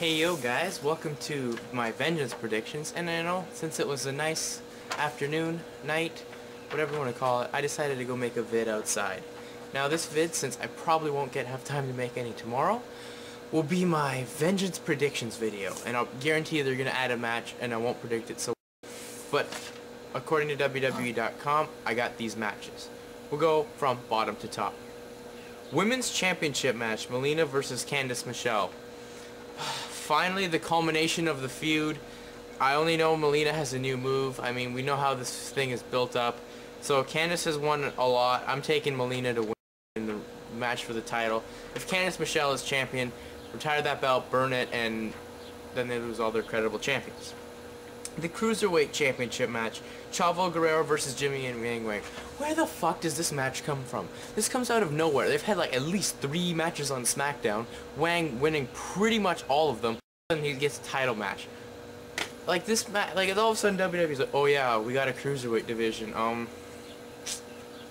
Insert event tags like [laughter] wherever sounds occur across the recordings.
Hey yo guys, welcome to my Vengeance predictions, and I know, since it was a nice afternoon, night, whatever you want to call it, I decided to go make a vid outside. Now this vid, since I probably won't get have time to make any tomorrow, will be my Vengeance predictions video, and I'll guarantee you they're going to add a match, and I won't predict it so but according to WWE.com, I got these matches. We'll go from bottom to top. Women's Championship match, Melina versus Candice Michelle. Finally, the culmination of the feud. I only know Melina has a new move. I mean, we know how this thing is built up. So Candice has won a lot. I'm taking Melina to win in the match for the title. If Candice Michelle is champion, retire that belt, burn it, and then they lose all their credible champions the Cruiserweight Championship match, Chavo Guerrero versus Jimmy and Yang Wang. Where the fuck does this match come from? This comes out of nowhere. They've had like at least three matches on SmackDown, Wang winning pretty much all of them, and he gets a title match. Like this match, like all of a sudden WWE's like, oh yeah, we got a Cruiserweight division. Um,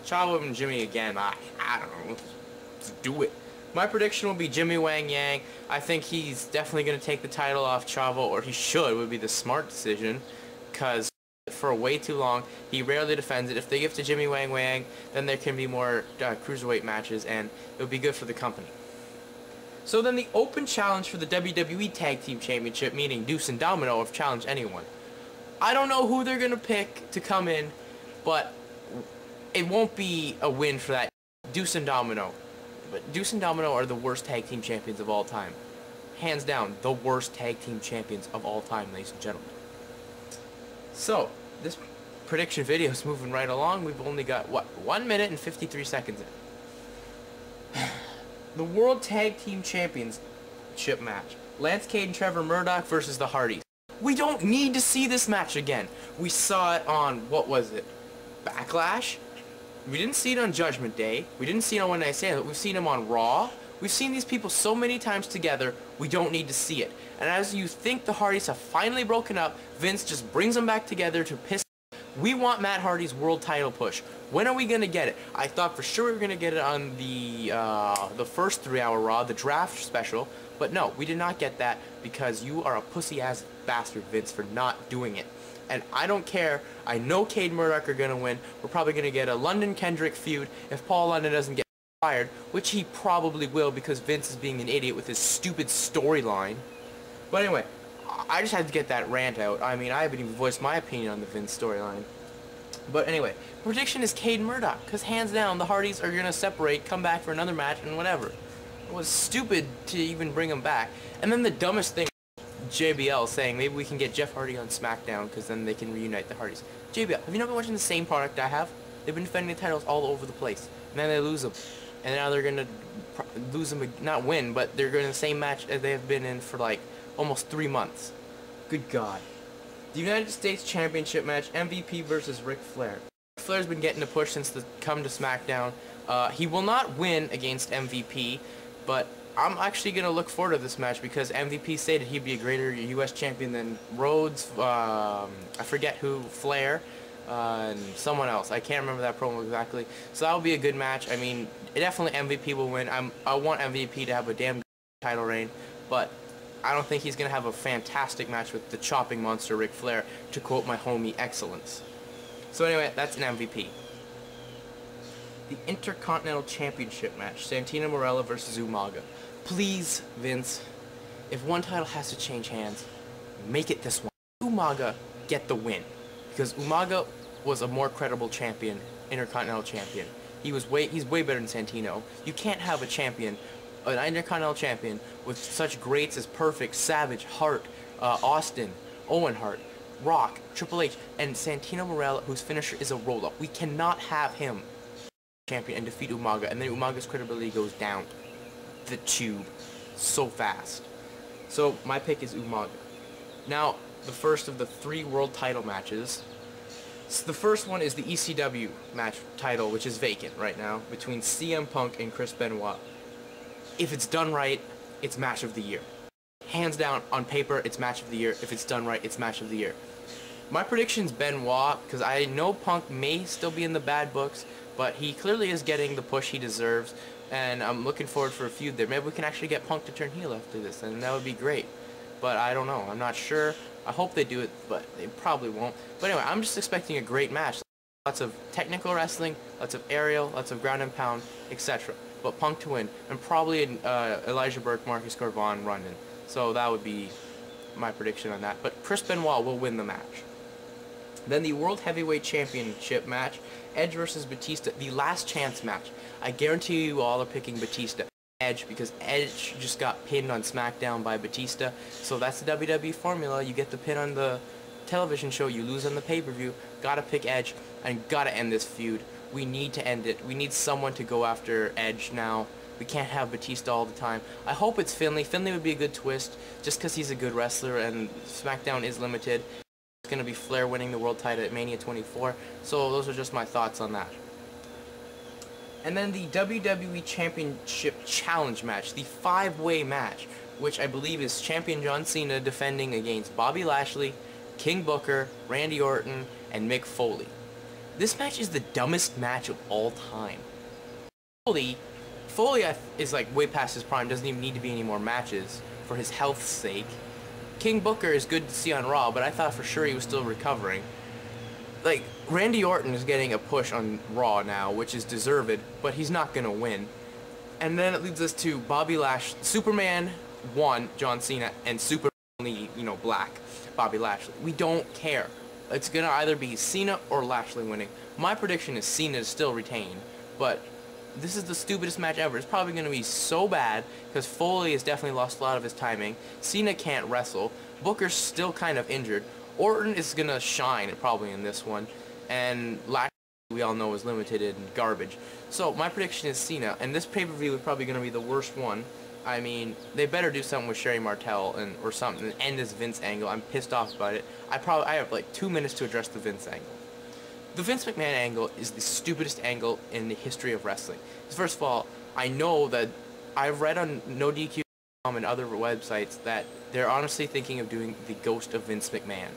Chavo and Jimmy again. I, I don't know. Let's do it. My prediction will be Jimmy Wang Yang. I think he's definitely going to take the title off Chavo, or he should, would be the smart decision, because for way too long, he rarely defends it. If they give to Jimmy Wang Yang, then there can be more uh, cruiserweight matches, and it would be good for the company. So then the open challenge for the WWE Tag Team Championship, meaning Deuce and Domino, have challenged anyone. I don't know who they're going to pick to come in, but it won't be a win for that Deuce and Domino. But Deuce and Domino are the worst tag team champions of all time. Hands down, the worst tag team champions of all time, ladies and gentlemen. So, this prediction video is moving right along. We've only got, what, 1 minute and 53 seconds in. [sighs] [sighs] the World Tag Team Championship match. Lance Cade and Trevor Murdoch versus the Hardys. We don't need to see this match again. We saw it on, what was it? Backlash? We didn't see it on Judgment Day. We didn't see it on One Night Stand. We've seen them on Raw. We've seen these people so many times together, we don't need to see it. And as you think the Hardys have finally broken up, Vince just brings them back together to piss we want Matt Hardy's world title push. When are we going to get it? I thought for sure we were going to get it on the uh, the first three-hour Raw, the draft special, but no, we did not get that because you are a pussy-ass bastard, Vince, for not doing it and I don't care. I know Cade Murdoch are going to win. We're probably going to get a London Kendrick feud if Paul London doesn't get fired, which he probably will because Vince is being an idiot with his stupid storyline. But anyway, I just had to get that rant out. I mean, I haven't even voiced my opinion on the Vince storyline. But anyway, prediction is Cade Murdoch, because hands down, the Hardys are going to separate, come back for another match, and whatever. It was stupid to even bring them back. And then the dumbest thing JBL saying maybe we can get Jeff Hardy on SmackDown because then they can reunite the Hardys. JBL, have you not been watching the same product I have? They've been defending the titles all over the place, and then they lose them, and now they're gonna lose them, not win, but they're going to the same match as they have been in for like almost three months. Good God. The United States Championship match, MVP versus Ric Flair. Ric Flair's been getting a push since the come to SmackDown. Uh, he will not win against MVP, but I'm actually going to look forward to this match because MVP stated he'd be a greater U.S. champion than Rhodes, um, I forget who, Flair, uh, and someone else. I can't remember that promo exactly. So that will be a good match. I mean, definitely MVP will win. I'm, I want MVP to have a damn title reign, but I don't think he's going to have a fantastic match with the chopping monster Ric Flair, to quote my homie Excellence. So anyway, that's an MVP the Intercontinental Championship match, Santino Marella versus Umaga. Please, Vince, if one title has to change hands, make it this one. Umaga get the win. Because Umaga was a more credible champion, Intercontinental Champion. He was way he's way better than Santino. You can't have a champion, an Intercontinental Champion, with such greats as Perfect, Savage, Hart, uh, Austin, Owen Hart, Rock, Triple H, and Santino Marella, whose finisher is a roll-up. We cannot have him champion and defeat Umaga, and then Umaga's credibility goes down the tube so fast. So my pick is Umaga. Now, the first of the three world title matches. So the first one is the ECW match title, which is vacant right now, between CM Punk and Chris Benoit. If it's done right, it's match of the year. Hands down, on paper, it's match of the year. If it's done right, it's match of the year. My prediction's Benoit, because I know Punk may still be in the bad books, but he clearly is getting the push he deserves, and I'm looking forward for a feud there. Maybe we can actually get Punk to turn heel after this, and that would be great. but I don't know. I'm not sure. I hope they do it, but they probably won't. But anyway, I'm just expecting a great match. Lots of technical wrestling, lots of aerial, lots of ground and pound, etc. But Punk to win, and probably uh, Elijah Burke, Marcus Cor Von running. So that would be my prediction on that. But Chris Benoit will win the match. Then the World Heavyweight Championship match, Edge versus Batista, the last chance match. I guarantee you all are picking Batista. Edge because Edge just got pinned on SmackDown by Batista. So that's the WWE formula. You get the pin on the television show, you lose on the pay-per-view. Gotta pick Edge and gotta end this feud. We need to end it. We need someone to go after Edge now. We can't have Batista all the time. I hope it's Finlay. Finlay would be a good twist just because he's a good wrestler and SmackDown is limited. It's going to be Flair winning the world title at Mania 24. So those are just my thoughts on that. And then the WWE Championship Challenge match, the five-way match, which I believe is Champion John Cena defending against Bobby Lashley, King Booker, Randy Orton, and Mick Foley. This match is the dumbest match of all time. Foley, Foley is like way past his prime, doesn't even need to be any more matches for his health's sake. King Booker is good to see on Raw, but I thought for sure he was still recovering like Randy Orton is getting a push on Raw now, which is deserved, but he's not gonna win. And then it leads us to Bobby Lash, Superman one, John Cena, and Super only you know black, Bobby Lashley. We don't care. It's gonna either be Cena or Lashley winning. My prediction is Cena is still retained, but this is the stupidest match ever. It's probably going to be so bad because Foley has definitely lost a lot of his timing. Cena can't wrestle. Booker's still kind of injured. Orton is going to shine probably in this one. And Lashley, we all know, is limited and garbage. So my prediction is Cena. And this pay-per-view is probably going to be the worst one. I mean, they better do something with Sherri Martel and or something and end this Vince angle. I'm pissed off about it. I probably I have like two minutes to address the Vince angle. The Vince McMahon angle is the stupidest angle in the history of wrestling. First of all, I know that I've read on No DQ and other websites that they're honestly thinking of doing the Ghost of Vince McMahon.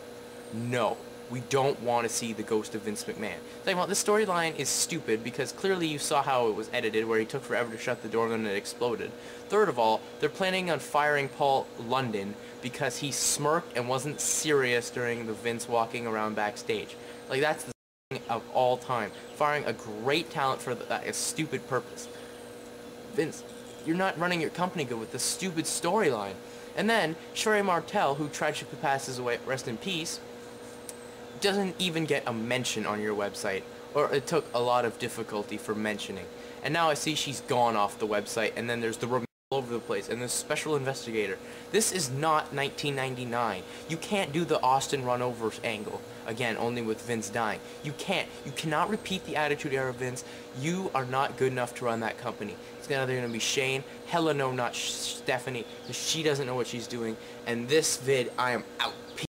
No, we don't want to see the ghost of Vince McMahon. Second of this storyline is stupid because clearly you saw how it was edited where he took forever to shut the door and then it exploded. Third of all, they're planning on firing Paul London because he smirked and wasn't serious during the Vince walking around backstage. Like that's the of all time. Firing a great talent for that a stupid purpose. Vince, you're not running your company good with this stupid storyline. And then, Sherri Martel, who tragically passes away, rest in peace, doesn't even get a mention on your website, or it took a lot of difficulty for mentioning. And now I see she's gone off the website, and then there's the all over the place, and the special investigator. This is not 1999. You can't do the Austin run over angle, again, only with Vince dying. You can't. You cannot repeat the Attitude Era Vince. You are not good enough to run that company. It's either going to be Shane, hella no, not Stephanie, she doesn't know what she's doing, and this vid, I am out.